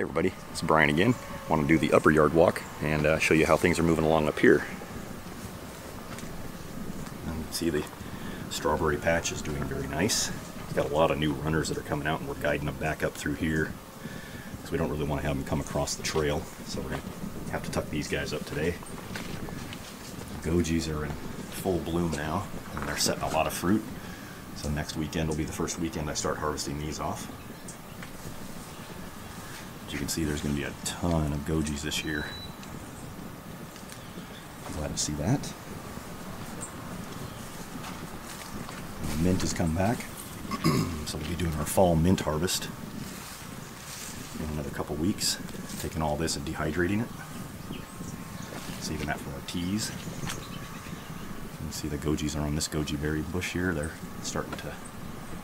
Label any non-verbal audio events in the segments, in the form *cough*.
Hey everybody, it's Brian again. want to do the upper yard walk and uh, show you how things are moving along up here. See the strawberry patch is doing very nice. It's got a lot of new runners that are coming out and we're guiding them back up through here because we don't really want to have them come across the trail. So we're going to have to tuck these guys up today. Gojis are in full bloom now and they're setting a lot of fruit. So next weekend will be the first weekend I start harvesting these off. As you can see, there's going to be a ton of gojis this year. Glad to see that. Mint has come back, *clears throat* so we'll be doing our fall mint harvest in another couple weeks. Taking all this and dehydrating it, saving that for our teas. You can see the gojis are on this goji berry bush here. They're starting to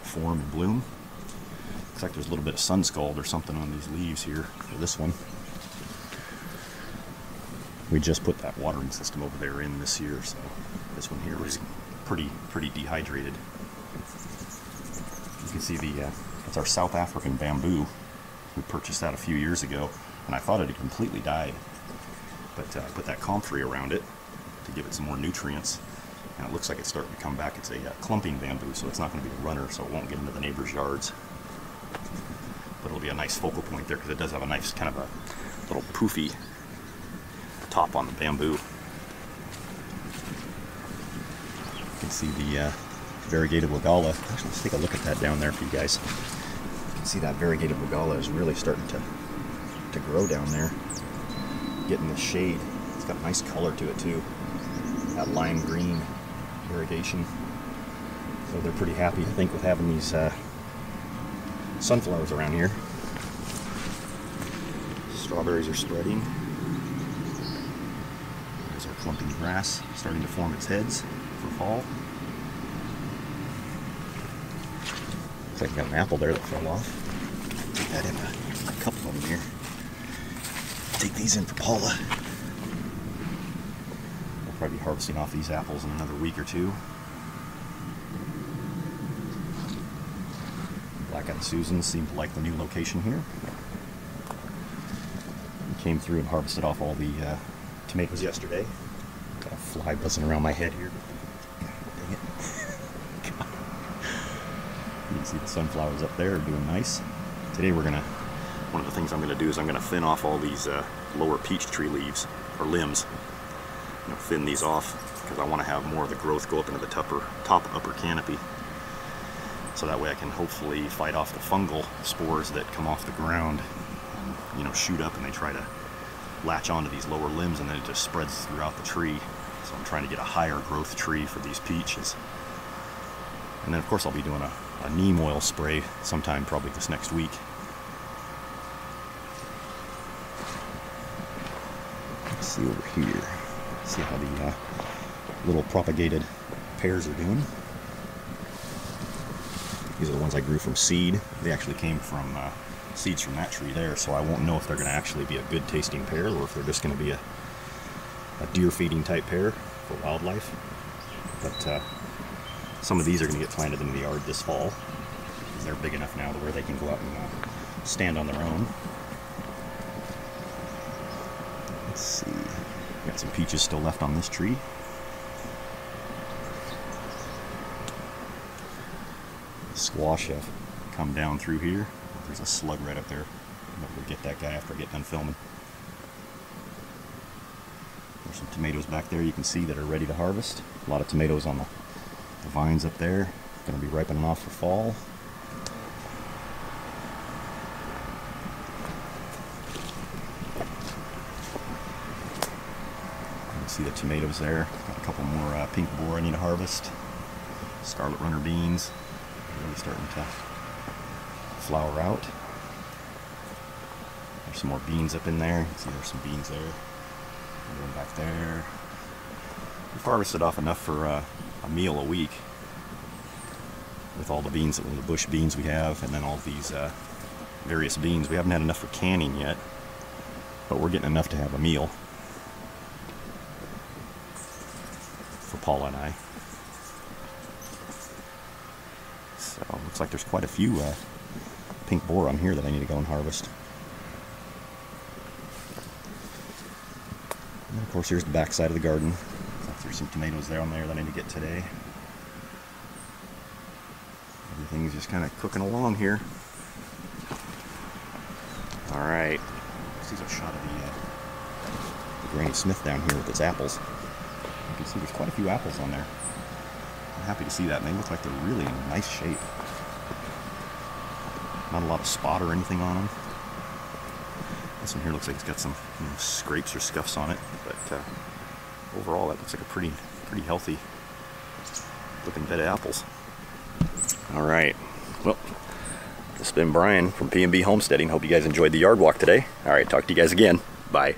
form and bloom. Looks like there's a little bit of sun scald or something on these leaves here for this one. We just put that watering system over there in this year, so this one here was pretty pretty dehydrated. You can see the uh, it's our South African bamboo. We purchased that a few years ago, and I thought it had completely died. But uh, I put that comfrey around it to give it some more nutrients, and it looks like it's starting to come back. It's a uh, clumping bamboo, so it's not going to be a runner, so it won't get into the neighbors' yards be a nice focal point there because it does have a nice kind of a little poofy top on the bamboo. You can see the uh, variegated Weigela. Actually, let's take a look at that down there for you guys. You can see that variegated Weigela is really starting to, to grow down there. Getting the shade. It's got a nice color to it too. That lime green variegation. So they're pretty happy, I think, with having these uh, sunflowers around here. Strawberries are spreading. There's our clumping grass starting to form its heads for fall. Looks like I got an apple there that fell off. Take that in a, a couple of them here. Take these in for Paula. We'll probably be harvesting off these apples in another week or two. Black Eyed Susan seemed to like the new location here. Came through and harvested off all the uh, tomatoes yesterday. Got a fly buzzing around my head here. Dang it. *laughs* you can see the sunflowers up there doing nice. Today we're gonna, one of the things I'm gonna do is I'm gonna thin off all these uh, lower peach tree leaves, or limbs. You know, thin these off because I want to have more of the growth go up into the tupper, top upper canopy so that way I can hopefully fight off the fungal spores that come off the ground you know shoot up and they try to latch onto these lower limbs and then it just spreads throughout the tree. So I'm trying to get a higher growth tree for these peaches. And then of course I'll be doing a, a neem oil spray sometime probably this next week. Let's see over here. See how the uh, little propagated pears are doing. These are the ones I grew from seed. They actually came from uh, seeds from that tree there, so I won't know if they're going to actually be a good tasting pear or if they're just going to be a, a deer feeding type pear for wildlife. But uh, some of these are going to get planted in the yard this fall. They're big enough now to where they can go out and uh, stand on their own. Let's see. Got some peaches still left on this tree. squash have come down through here. There's a slug right up there. We'll get that guy after I get done filming. There's some tomatoes back there you can see that are ready to harvest. A lot of tomatoes on the, the vines up there. Going to be ripening off for fall. You can see the tomatoes there. Got a couple more uh, pink boar I need to harvest. Scarlet runner beans really starting to flower out. There's some more beans up in there. See there's some beans there. One back there. We've harvested off enough for uh, a meal a week with all the beans, the bush beans we have, and then all these uh, various beans. We haven't had enough for canning yet, but we're getting enough to have a meal for Paula and I. So looks like there's quite a few uh, pink boar on here that I need to go and harvest. And of course, here's the back side of the garden. There's some tomatoes there on there that I need to get today. Everything's just kind of cooking along here. All right. Let's see a shot of the, uh, the Granny Smith down here with its apples. You can see there's quite a few apples on there. I'm happy to see that, and they look like they're really in nice shape. Not a lot of spot or anything on them. This one here looks like it's got some you know, scrapes or scuffs on it, but uh, overall that looks like a pretty, pretty healthy looking bed of apples. All right, well, this has been Brian from P&B Homesteading. Hope you guys enjoyed the yard walk today. All right, talk to you guys again. Bye.